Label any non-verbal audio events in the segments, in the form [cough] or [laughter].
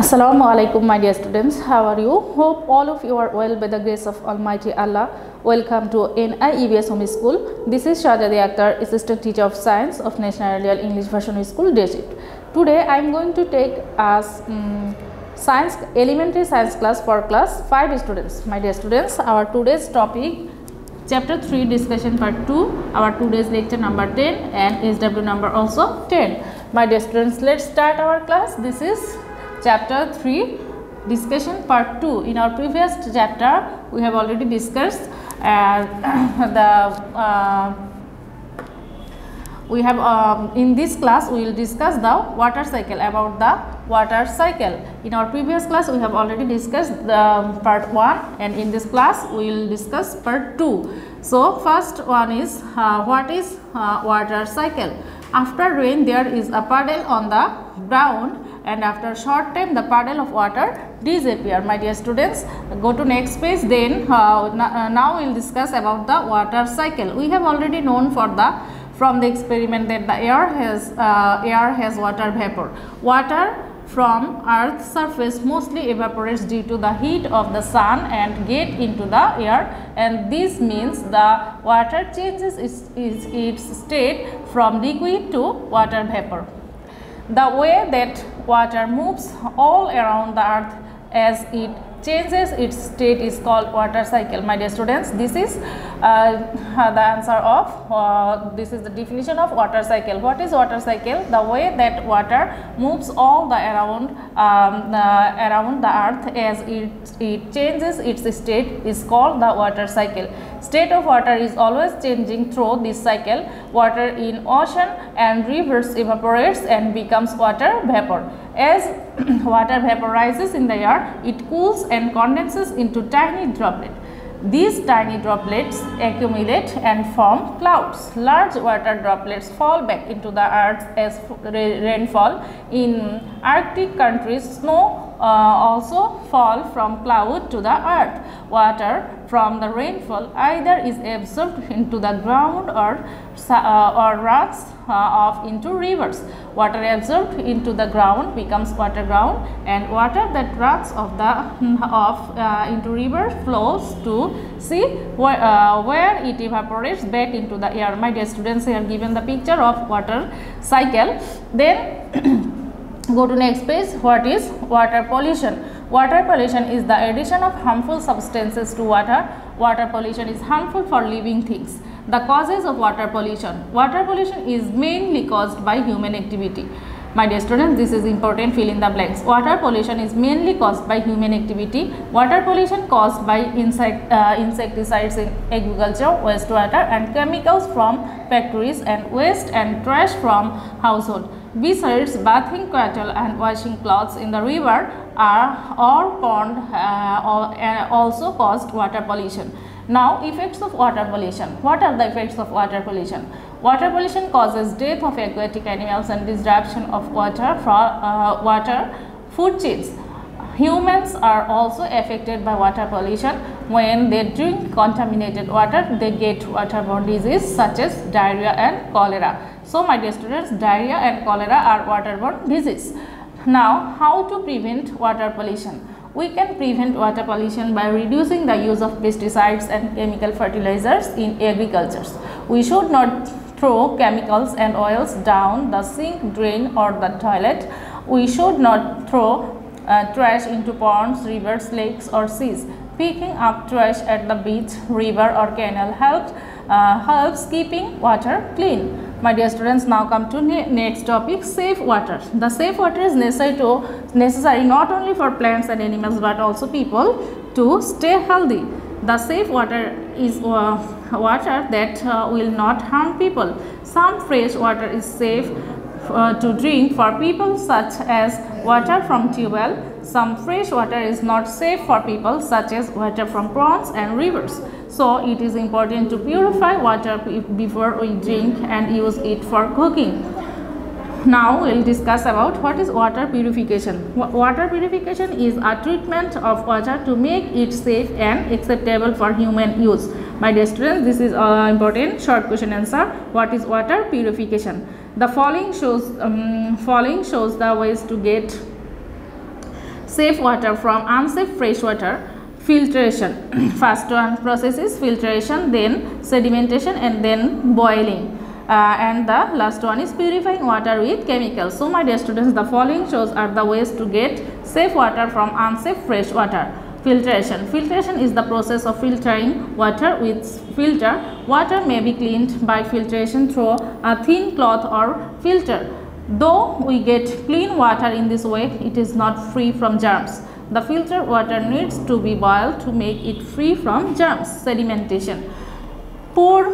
Assalamu alaikum my dear students. How are you? Hope all of you are well by the grace of almighty Allah. Welcome to NIEVS home school. This is Shahjadi Akter assistant teacher of science of National Ideal English Version School Digit today I am going to take as um, science elementary science class for class 5 students. My dear students our today's topic chapter 3 discussion part 2 our today's lecture number 10 and SW number also 10 my dear students let's start our class. This is chapter 3 discussion part 2 in our previous chapter we have already discussed uh, [coughs] the uh, we have um, in this class we will discuss the water cycle about the water cycle. In our previous class we have already discussed the part 1 and in this class we will discuss part 2 so first one is uh, what is uh, water cycle? After rain there is a puddle on the ground and after short time the puddle of water disappear. My dear students go to next page. Then uh, uh now we will discuss about the water cycle. We have already known for the from the experiment that the air has uh, air has water vapor. Water from earth's surface mostly evaporates due to the heat of the sun and get into the air and this means the water changes its, its, its state from liquid to water vapor the way that water moves all around the earth as it changes its state is called water cycle. My dear students this is uh, the answer of uh, this is the definition of water cycle. What is water cycle? The way that water moves all the around um, uh, around the earth as it, it changes its state is called the water cycle. State of water is always changing through this cycle. Water in ocean and rivers evaporates and becomes water vapor as [clears throat] water vaporizes in the air, it cools and condenses into tiny droplets. These tiny droplets accumulate and form clouds. Large water droplets fall back into the earth as rainfall. In Arctic countries, snow uh, also fall from cloud to the earth. Water from the rainfall either is absorbed into the ground or, uh, or runs uh, off into rivers. Water absorbed into the ground becomes water ground and water that runs off the [laughs] off uh, into river flows to sea where, uh, where it evaporates back into the air. My dear students here given the picture of water cycle. Then [clears throat] go to next page what is water pollution water pollution is the addition of harmful substances to water water pollution is harmful for living things the causes of water pollution water pollution is mainly caused by human activity my dear students, this is important fill in the blanks. Water pollution is mainly caused by human activity. Water pollution caused by insect, uh, insecticides in agriculture, wastewater and chemicals from factories and waste and trash from household. Besides, bathing cattle and washing clothes in the river are or pond uh, uh, also caused water pollution. Now, effects of water pollution. What are the effects of water pollution? Water pollution causes death of aquatic animals and disruption of water for uh, water food chains. Humans are also affected by water pollution. When they drink contaminated water, they get waterborne disease such as diarrhea and cholera. So, my dear students, diarrhea and cholera are waterborne disease. Now, how to prevent water pollution? We can prevent water pollution by reducing the use of pesticides and chemical fertilizers in agriculture. We should not throw chemicals and oils down the sink, drain or the toilet. We should not throw uh, trash into ponds, rivers, lakes or seas. Picking up trash at the beach, river or canal helps, uh, helps keeping water clean. My dear students, now come to ne next topic, safe water. The safe water is necessary to necessary not only for plants and animals but also people to stay healthy. The safe water is uh, water that uh, will not harm people. Some fresh water is safe uh, to drink for people such as water from tube well. Some fresh water is not safe for people such as water from ponds and rivers. So, it is important to purify water before we drink and use it for cooking. Now, we will discuss about what is water purification. Water purification is a treatment of water to make it safe and acceptable for human use. My dear students, this is uh, important short question answer. What is water purification? The following shows um, following shows the ways to get safe water from unsafe fresh water filtration. [clears throat] First one process is filtration then sedimentation and then boiling. Uh, and the last one is purifying water with chemicals. So my dear students the following shows are the ways to get safe water from unsafe fresh water. Filtration. Filtration is the process of filtering water with filter. Water may be cleaned by filtration through a thin cloth or filter. Though we get clean water in this way it is not free from germs the filtered water needs to be boiled to make it free from germs. Sedimentation. Pour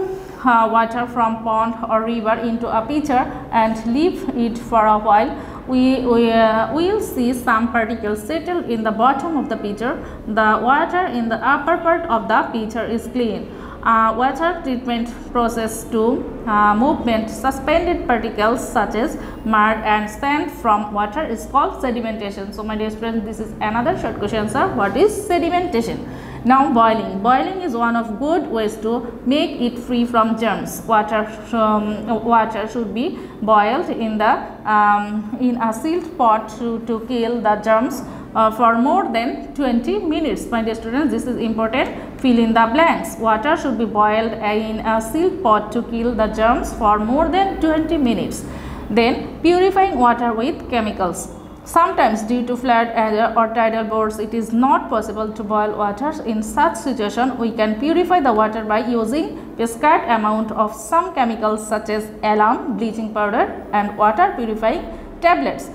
uh, water from pond or river into a pitcher and leave it for a while. We, we uh, will see some particles settle in the bottom of the pitcher. The water in the upper part of the pitcher is clean uh, water treatment process to uh, movement suspended particles such as mud and sand from water is called sedimentation. So, my dear friends this is another short question answer what is sedimentation. Now, boiling. Boiling is one of good ways to make it free from germs. Water, um, water should be boiled in the um, in a sealed pot to, to kill the germs uh, for more than 20 minutes. My dear students, this is important. Fill in the blanks. Water should be boiled in a sealed pot to kill the germs for more than 20 minutes. Then purifying water with chemicals. Sometimes due to flood or tidal bores, it is not possible to boil water. In such situation, we can purify the water by using prescribed amount of some chemicals such as alum, bleaching powder and water purifying tablets.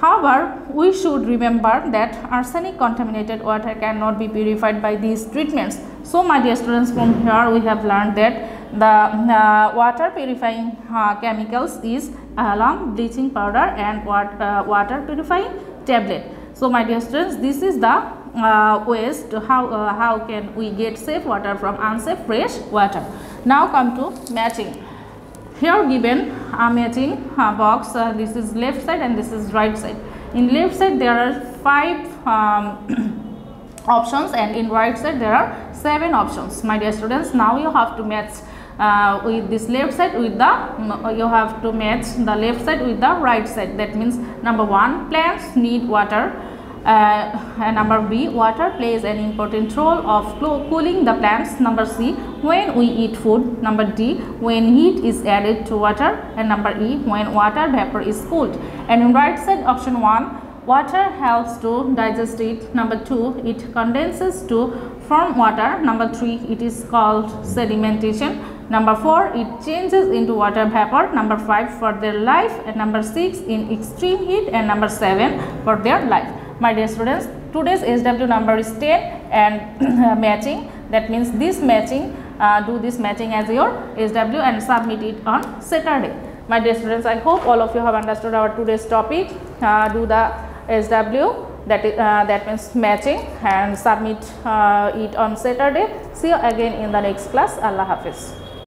However, we should remember that arsenic contaminated water cannot be purified by these treatments. So, my dear students from here we have learned that the uh, water purifying uh, chemicals is alum, bleaching powder and wat, uh, water purifying tablet. So, my dear students this is the uh, ways to how, uh, how can we get safe water from unsafe fresh water. Now, come to matching. Here given a matching uh, box, uh, this is left side and this is right side. In left side there are 5 um, [clears throat] options and in right side there are 7 options. My dear students, now you have to match uh, with this left side with the you have to match the left side with the right side that means number one plants need water uh, number B water plays an important role of cooling the plants. Number C when we eat food. Number D when heat is added to water. And number E when water vapor is cooled. And in right side option 1 water helps to digest it. Number 2 it condenses to form water. Number 3 it is called sedimentation. Number 4 it changes into water vapor. Number 5 for their life. And number 6 in extreme heat. And number 7 for their life my dear students today's SW number is 10 and [clears throat] matching that means this matching uh, do this matching as your SW and submit it on Saturday. My dear students I hope all of you have understood our today's topic uh, do the SW that is uh, that means matching and submit uh, it on Saturday. See you again in the next class. Allah Hafiz.